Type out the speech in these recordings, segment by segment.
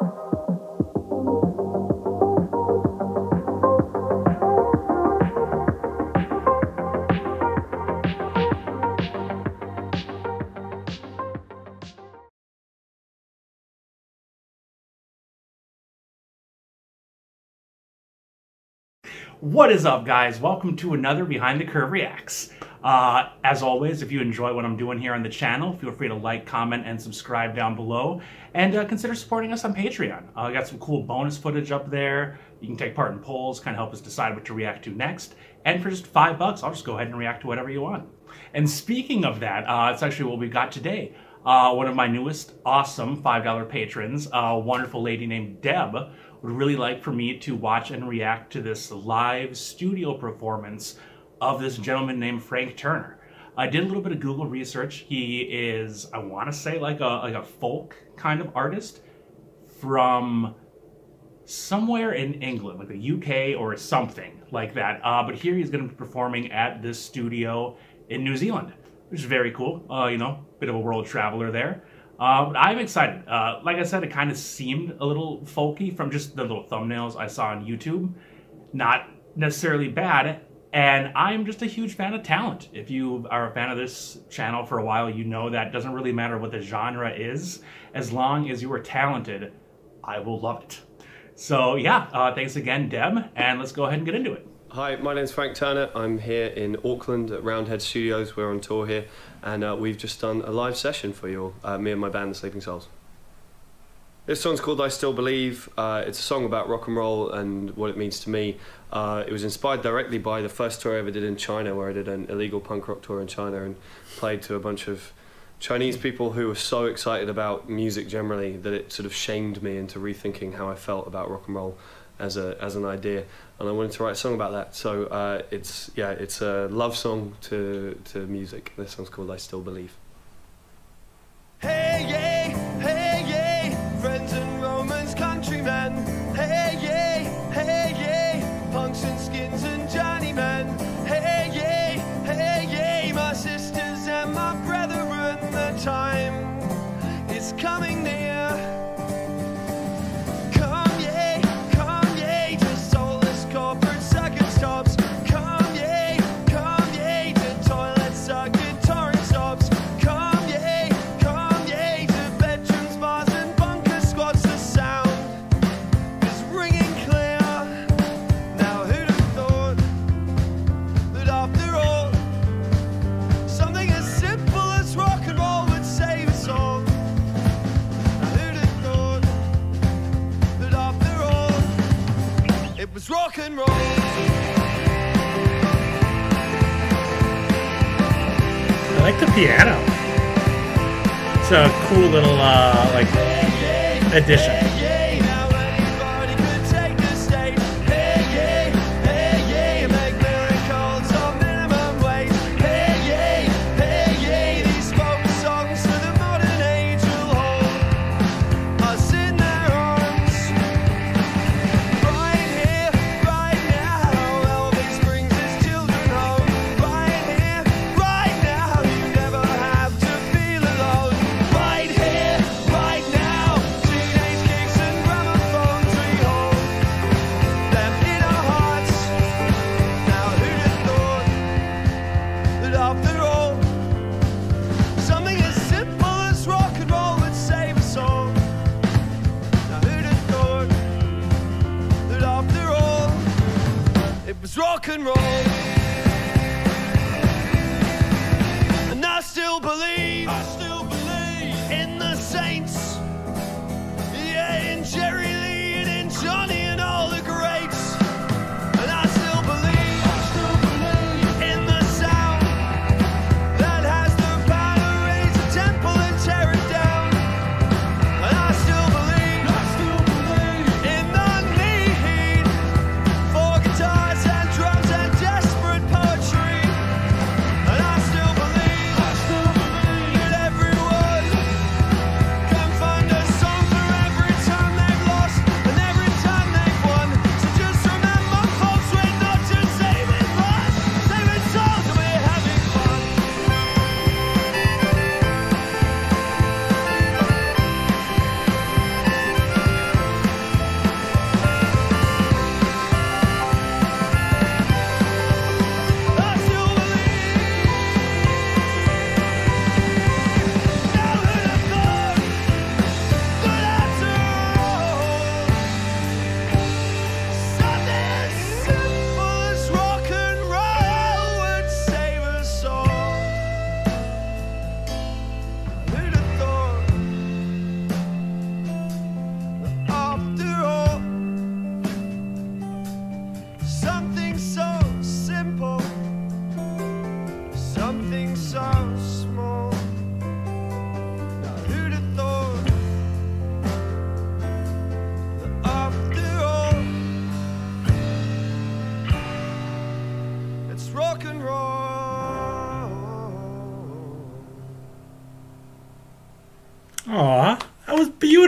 you What is up, guys? Welcome to another Behind the Curve Reacts. Uh, as always, if you enjoy what I'm doing here on the channel, feel free to like, comment, and subscribe down below. And uh, consider supporting us on Patreon. Uh, I got some cool bonus footage up there. You can take part in polls, kind of help us decide what to react to next. And for just five bucks, I'll just go ahead and react to whatever you want. And speaking of that, uh, it's actually what we got today. Uh, one of my newest awesome $5 patrons, a wonderful lady named Deb, would really like for me to watch and react to this live studio performance of this gentleman named Frank Turner. I did a little bit of Google research. He is, I want to say, like a like a folk kind of artist from somewhere in England, like the UK or something like that. Uh, but here he's going to be performing at this studio in New Zealand, which is very cool. Uh, you know, bit of a world traveler there. Uh, I'm excited. Uh, like I said, it kind of seemed a little folky from just the little thumbnails I saw on YouTube. Not necessarily bad, and I'm just a huge fan of talent. If you are a fan of this channel for a while, you know that doesn't really matter what the genre is. As long as you are talented, I will love it. So yeah, uh, thanks again, Deb, and let's go ahead and get into it. Hi, my name's Frank Turner. I'm here in Auckland at Roundhead Studios. We're on tour here, and uh, we've just done a live session for you all, uh, me and my band, The Sleeping Souls. This song's called I Still Believe. Uh, it's a song about rock and roll and what it means to me. Uh, it was inspired directly by the first tour I ever did in China, where I did an illegal punk rock tour in China and played to a bunch of Chinese people who were so excited about music generally that it sort of shamed me into rethinking how I felt about rock and roll as a as an idea, and I wanted to write a song about that. So uh, it's yeah, it's a love song to to music. This song's called "I Still Believe." Hey, yay, piano. It's a cool little uh, like addition.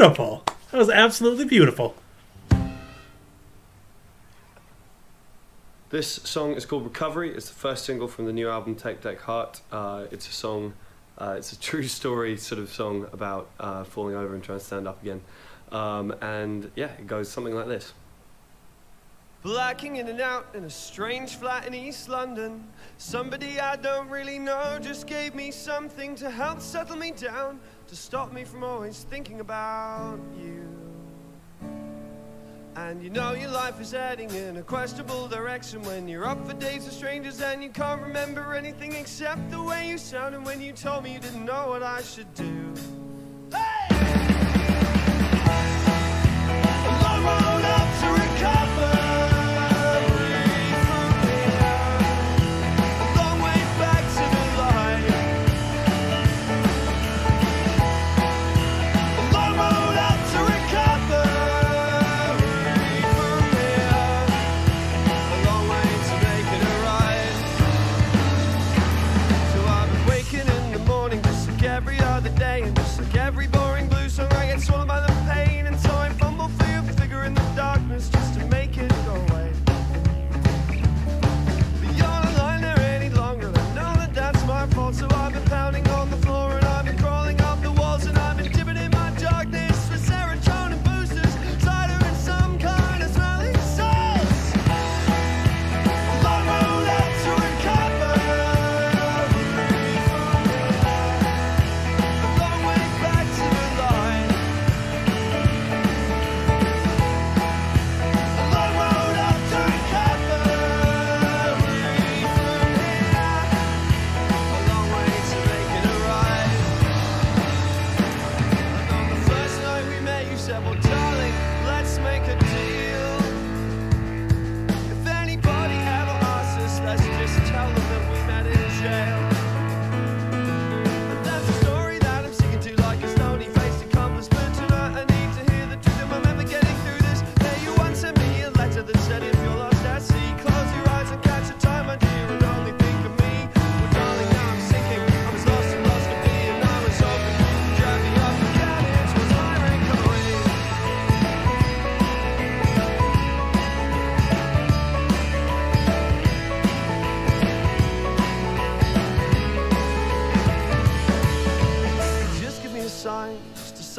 Beautiful. That was absolutely beautiful. This song is called Recovery. It's the first single from the new album Tape Deck Heart. Uh, it's a song, uh, it's a true story sort of song about uh, falling over and trying to stand up again. Um, and yeah, it goes something like this. Blacking in and out in a strange flat in East London. Somebody I don't really know just gave me something to help settle me down, to stop me from always thinking about you. And you know your life is heading in a questionable direction when you're up for dates with strangers and you can't remember anything except the way you sounded when you told me you didn't know what I should do.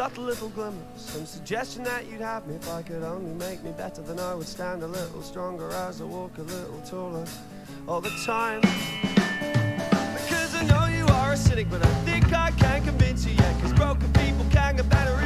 Subtle little glimmer, some suggestion that you'd have me if I could only make me better. Then I would stand a little stronger as I walk a little taller all the time. Because I know you are a cynic, but I think I can convince you yet. Because broken people can get better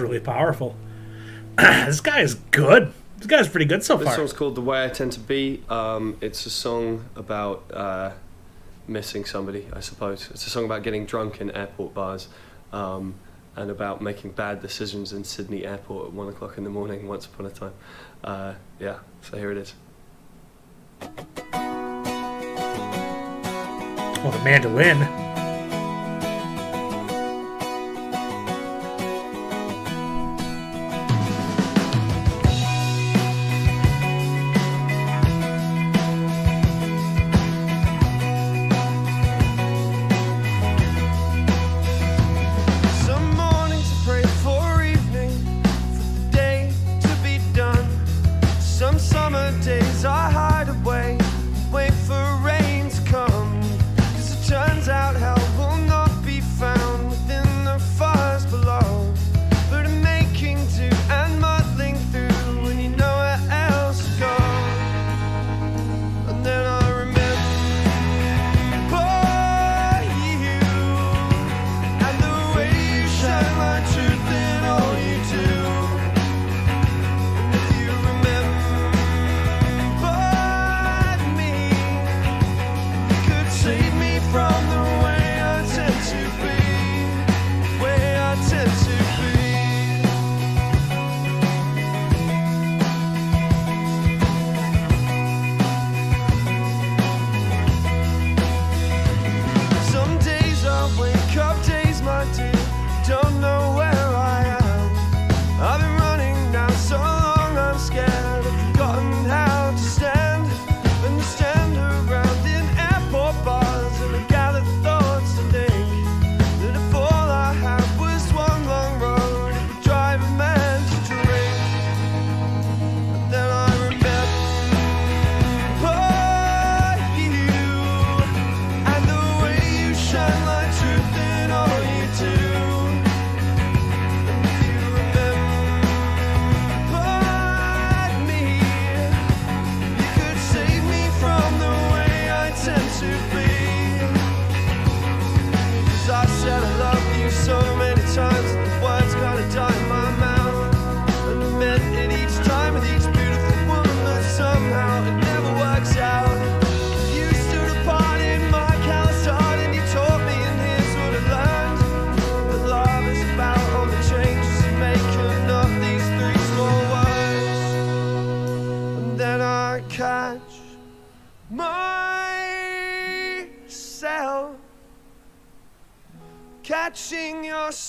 was really powerful. this guy is good. This guy's pretty good so far. This song's called The Way I Tend to Be. Um, it's a song about uh, missing somebody, I suppose. It's a song about getting drunk in airport bars um, and about making bad decisions in Sydney airport at one o'clock in the morning once upon a time. Uh, yeah, so here it is. Oh, the mandolin.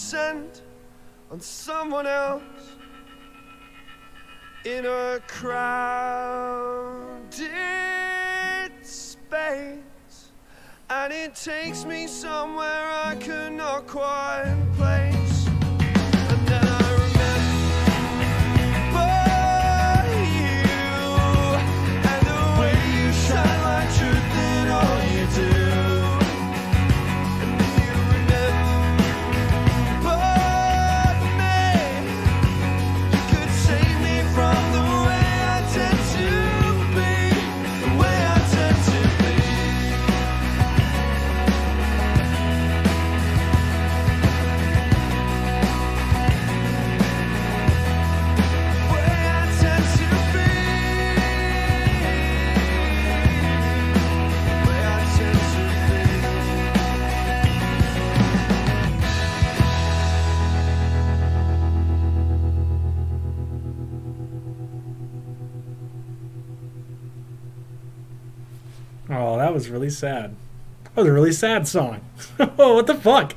Scent on someone else in a crowded space, and it takes me somewhere I could not quite place. Really sad. That was a really sad song. oh, what the fuck?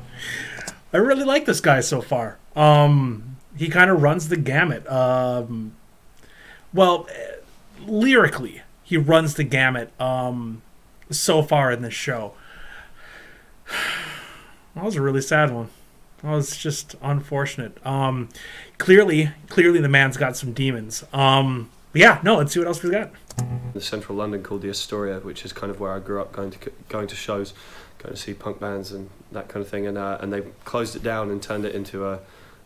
I really like this guy so far. Um, he kind of runs the gamut. Um, well, eh, lyrically, he runs the gamut. Um, so far in this show. That was a really sad one. That was just unfortunate. Um, clearly, clearly the man's got some demons. Um, but yeah, no, let's see what else we've got. The central London called the Astoria, which is kind of where I grew up, going to going to shows, going to see punk bands and that kind of thing. And uh, and they closed it down and turned it into a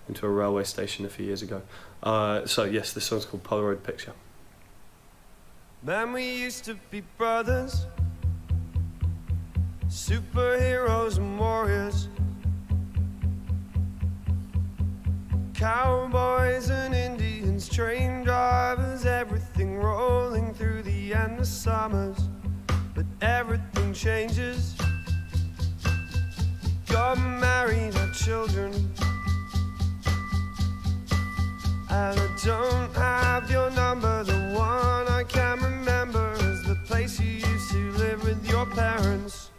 into a railway station a few years ago. Uh, so yes, this song's called Polaroid Picture. Man, we used to be brothers, superheroes and warriors, cowboys and Indians, train drivers, everything rolling through the endless summers. But everything changes. Got married, had children. And I don't have your number. The one I can remember is the place you used to live with your parents.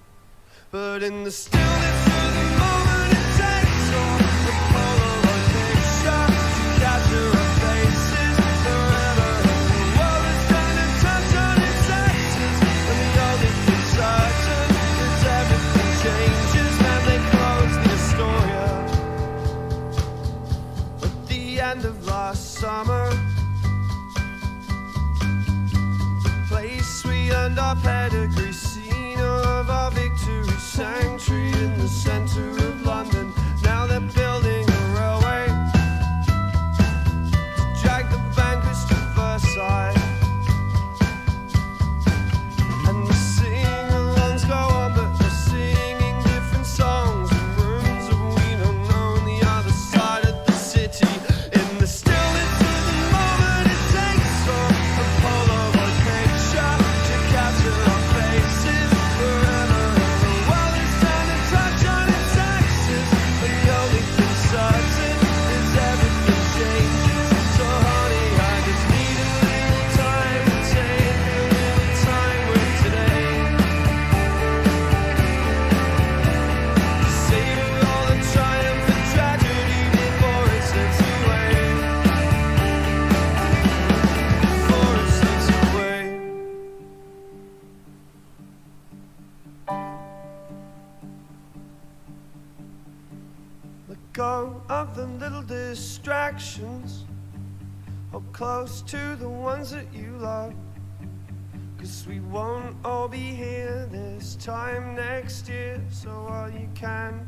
But in the stillness summer. Place we earned our pedigree, scene of our victory, sanctuary in the center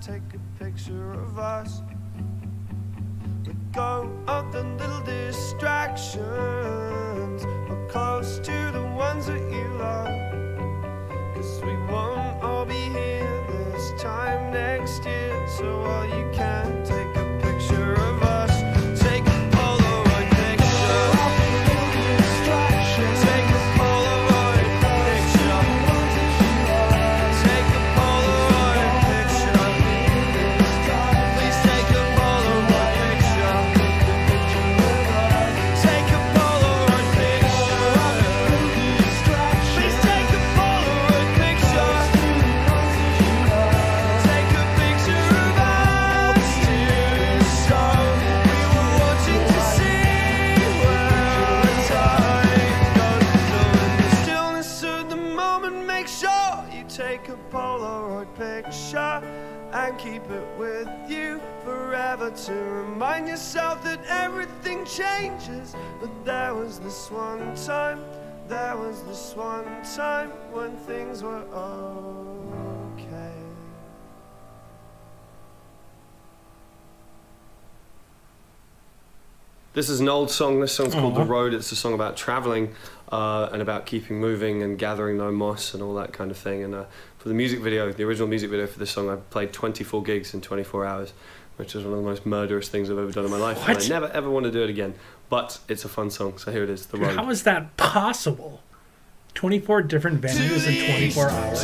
take a picture of us. Let go of the little distractions. but to remind yourself that everything changes. But there was this one time, there was this one time when things were okay. This is an old song. This song's called The uh-huh. Road. It's a song about traveling uh, and about keeping moving and gathering no moss and all that kind of thing. And uh, for the music video, the original music video for this song, I played 24 gigs in 24 hours which is one of the most murderous things I've ever done in my life. What? And I never ever want to do it again. But it's a fun song, so here it is. The road. How is that possible? Twenty-four different venues in twenty-four hours.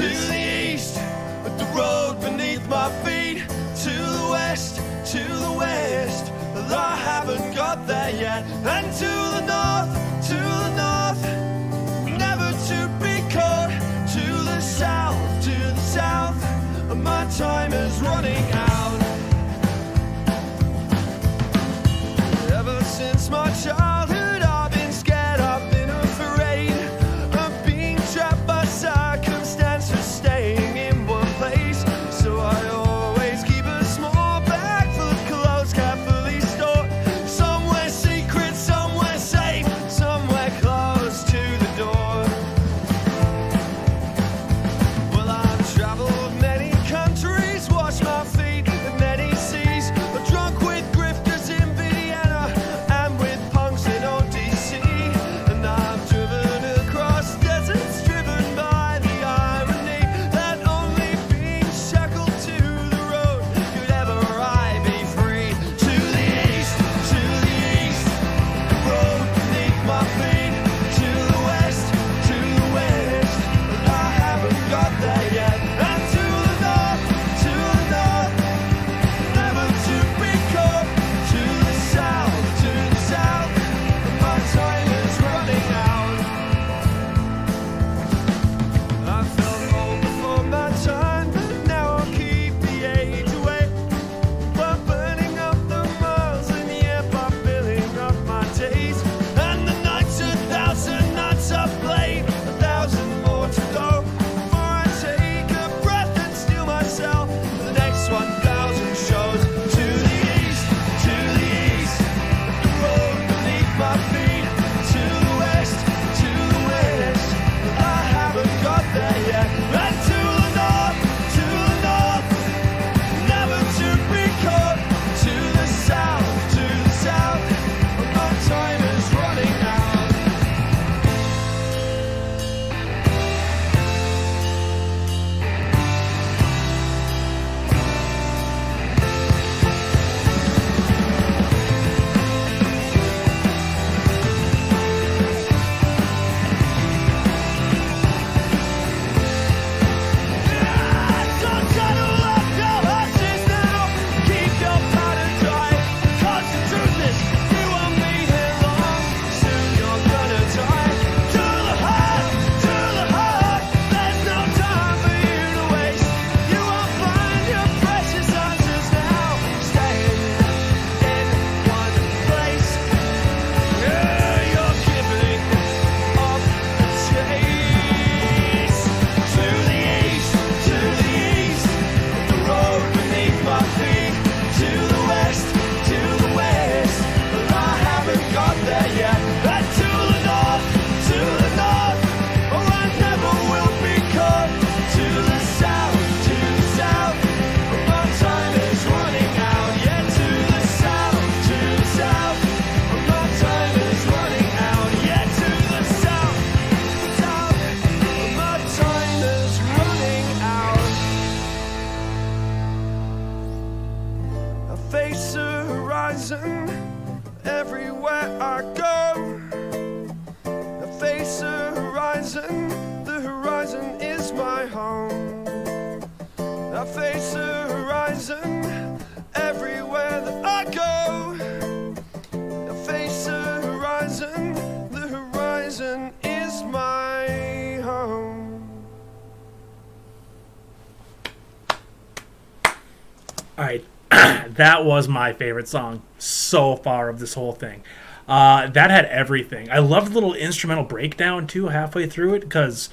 that was my favorite song so far of this whole thing. Uh, that had everything. I loved the little instrumental breakdown too halfway through it because,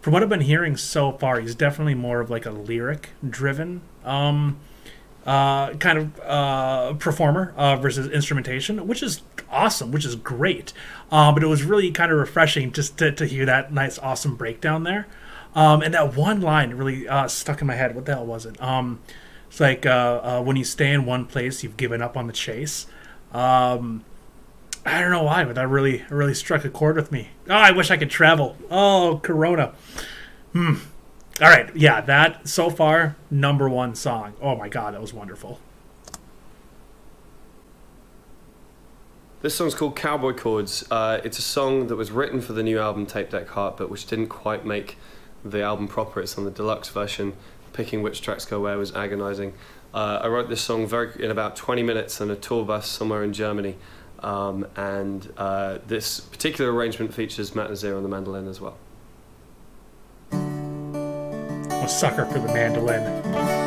from what I've been hearing so far, he's definitely more of like a lyric driven um, uh, kind of uh, performer uh, versus instrumentation, which is awesome, which is great. Uh, but it was really kind of refreshing just to, to hear that nice, awesome breakdown there. Um, and that one line really uh, stuck in my head. What the hell was it? Um, it's like uh, uh, when you stay in one place, you've given up on the chase. Um, I don't know why, but that really really struck a chord with me. Oh, I wish I could travel. Oh, Corona. Hmm. All right, yeah, that so far number one song. Oh my god, that was wonderful. This song's called Cowboy Chords. Uh, it's a song that was written for the new album Tape Deck Heart, but which didn't quite make the album proper. It's on the deluxe version. Picking which tracks go where was agonizing. Uh, I wrote this song very in about 20 minutes on a tour bus somewhere in Germany, um, and uh, this particular arrangement features Matt Nasir on the mandolin as well. A sucker for the mandolin.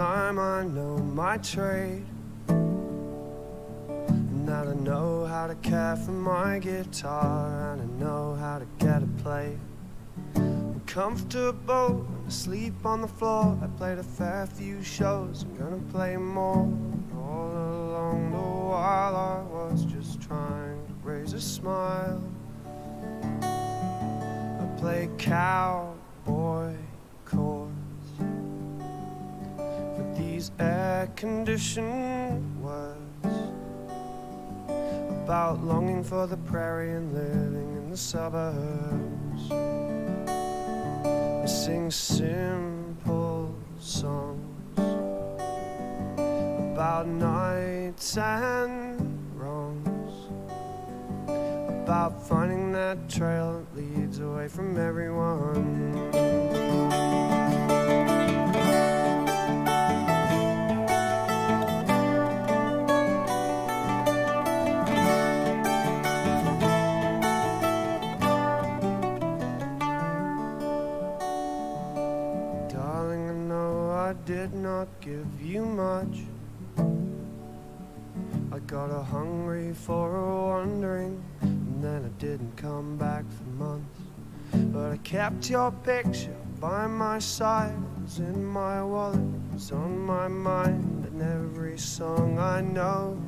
Time, I know my trade. And that I know how to care for my guitar, and I know how to get it played. I'm comfortable when I sleep on the floor. I played a fair few shows, I'm gonna play more. All along the while, I was just trying to raise a smile. I play cowboy these air conditioned words about longing for the prairie and living in the suburbs. I sing simple songs about nights and wrongs, about finding that trail that leads away from everyone. Not give you much. I got a hungry for a wandering, and then I didn't come back for months. But I kept your picture by my side, it was in my wallet, it was on my mind, and every song I know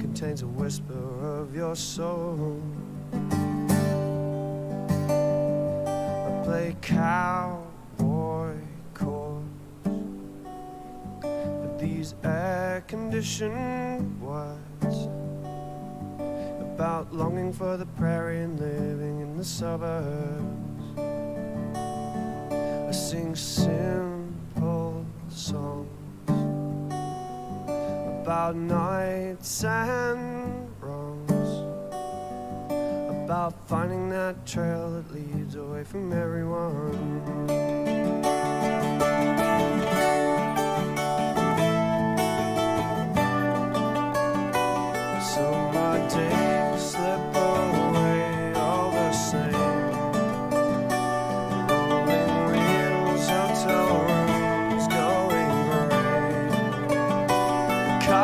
contains a whisper of your soul. I play cowboy these air conditioned words about longing for the prairie and living in the suburbs. I sing simple songs about nights and wrongs, about finding that trail that leads away from everyone.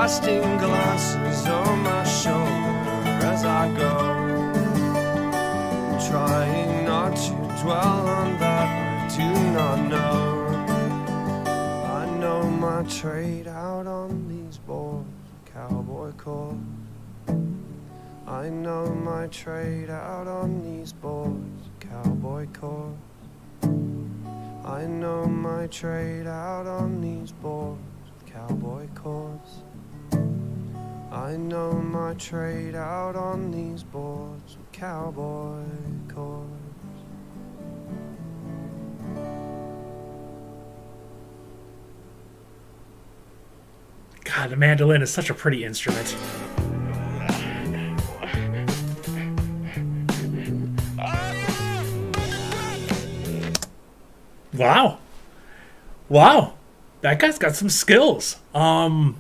Casting glasses on my shoulder as I go. Trying not to dwell on that I do not know. I know my trade out on these boards, cowboy chords. I know my trade out on these boards, cowboy chords. I know my trade out on these boards, cowboy chords. I know my trade out on these boards, with cowboy chords. God, the mandolin is such a pretty instrument. Wow. Wow. That guy's got some skills. Um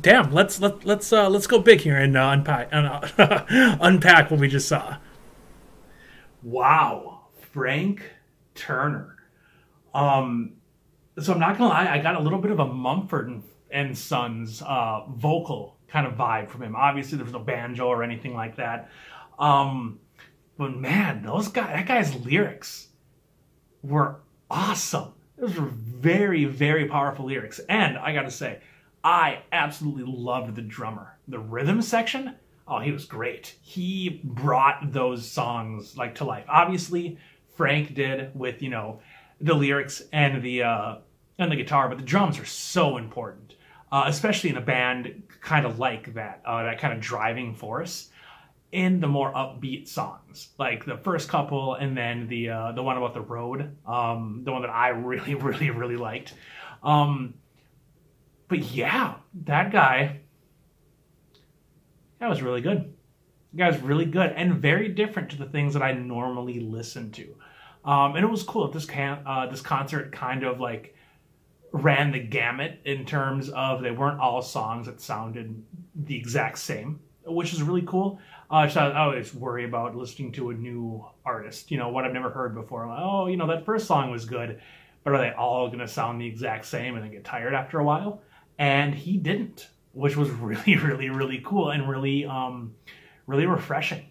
damn, let's let let's uh let's go big here and uh, unpack uh, unpack what we just saw. Wow. Frank Turner. Um, so I'm not gonna lie, I got a little bit of a Mumford and, and Sons uh, vocal kind of vibe from him. Obviously, there was no banjo or anything like that. Um, but man, those guys, that guy's lyrics were awesome. Those were very, very powerful lyrics. And I gotta say, I absolutely loved the drummer. The rhythm section, oh, he was great. He brought those songs like to life. Obviously, Frank did with, you know, the lyrics and the uh and the guitar, but the drums are so important. Uh, especially in a band kind of like that, uh, that kind of driving force in the more upbeat songs, like the first couple, and then the uh, the one about the road, um, the one that I really, really, really liked. Um, but yeah, that guy, that was really good. The was really good and very different to the things that I normally listen to. Um, and it was cool that this can uh, this concert kind of like ran the gamut in terms of they weren't all songs that sounded the exact same, which is really cool. Uh, so I always worry about listening to a new artist, you know, what I've never heard before. I'm like, oh, you know, that first song was good, but are they all going to sound the exact same and then get tired after a while? And he didn't, which was really, really, really cool and really, um, really refreshing.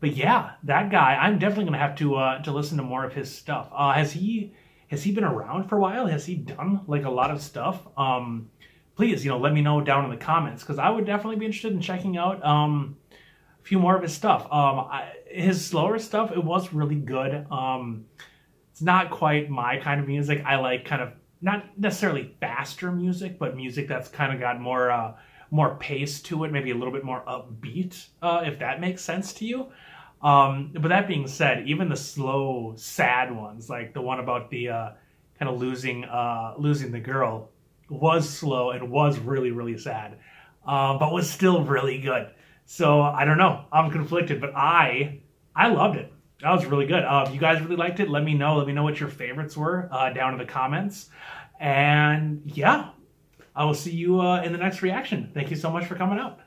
But yeah, that guy, I'm definitely to have to uh, to listen to more of his stuff. Uh, has he has he been around for a while? Has he done like a lot of stuff? Um, please, you know, let me know down in the comments because I would definitely be interested in checking out. Um, a few more of his stuff. Um, I, his slower stuff, it was really good. Um, it's not quite my kind of music. I like kind of not necessarily faster music, but music that's kind of got more uh, more pace to it, maybe a little bit more upbeat, uh, if that makes sense to you. Um, but that being said, even the slow, sad ones, like the one about the uh, kind of losing uh, losing the girl, was slow and was really really sad, uh, but was still really good. So I don't know. I'm conflicted, but I I loved it. That was really good. Uh, if you guys really liked it, let me know. Let me know what your favorites were uh, down in the comments. And yeah, I will see you uh, in the next reaction. Thank you so much for coming out.